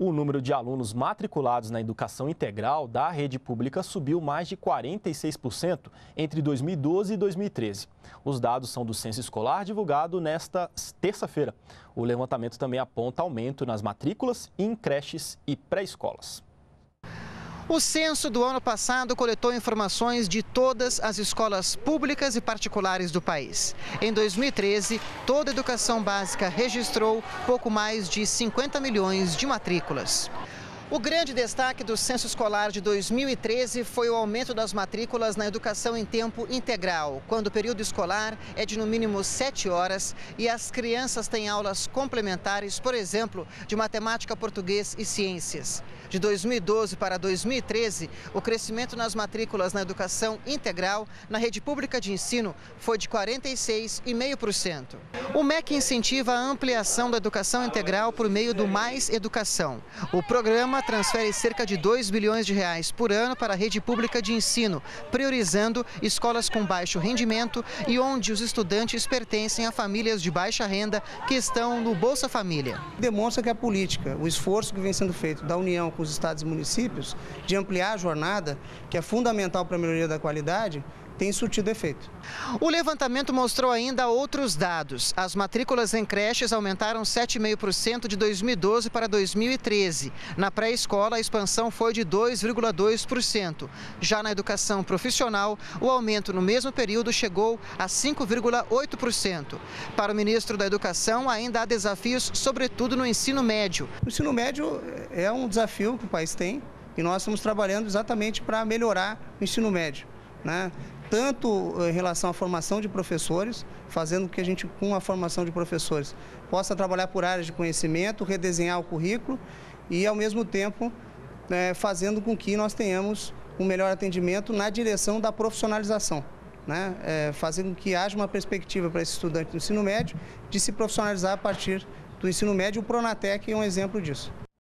O número de alunos matriculados na educação integral da rede pública subiu mais de 46% entre 2012 e 2013. Os dados são do censo escolar divulgado nesta terça-feira. O levantamento também aponta aumento nas matrículas em creches e pré-escolas. O censo do ano passado coletou informações de todas as escolas públicas e particulares do país. Em 2013, toda a educação básica registrou pouco mais de 50 milhões de matrículas. O grande destaque do censo escolar de 2013 foi o aumento das matrículas na educação em tempo integral, quando o período escolar é de no mínimo sete horas e as crianças têm aulas complementares, por exemplo, de matemática, português e ciências. De 2012 para 2013, o crescimento nas matrículas na educação integral na rede pública de ensino foi de 46,5%. O MEC incentiva a ampliação da educação integral por meio do Mais Educação. O programa transfere cerca de 2 bilhões de reais por ano para a rede pública de ensino, priorizando escolas com baixo rendimento e onde os estudantes pertencem a famílias de baixa renda que estão no Bolsa Família. Demonstra que a política, o esforço que vem sendo feito da União com os estados e municípios de ampliar a jornada, que é fundamental para a melhoria da qualidade, tem surtido efeito. O levantamento mostrou ainda outros dados. As matrículas em creches aumentaram 7,5% de 2012 para 2013. Na pré-escola, a expansão foi de 2,2%. Já na educação profissional, o aumento no mesmo período chegou a 5,8%. Para o ministro da Educação, ainda há desafios, sobretudo no ensino médio. O ensino médio é um desafio que o país tem e nós estamos trabalhando exatamente para melhorar o ensino médio. Né? Tanto eh, em relação à formação de professores, fazendo com que a gente, com a formação de professores, possa trabalhar por áreas de conhecimento, redesenhar o currículo e, ao mesmo tempo, né, fazendo com que nós tenhamos um melhor atendimento na direção da profissionalização. Né? É, fazendo com que haja uma perspectiva para esse estudante do ensino médio de se profissionalizar a partir do ensino médio. O Pronatec é um exemplo disso.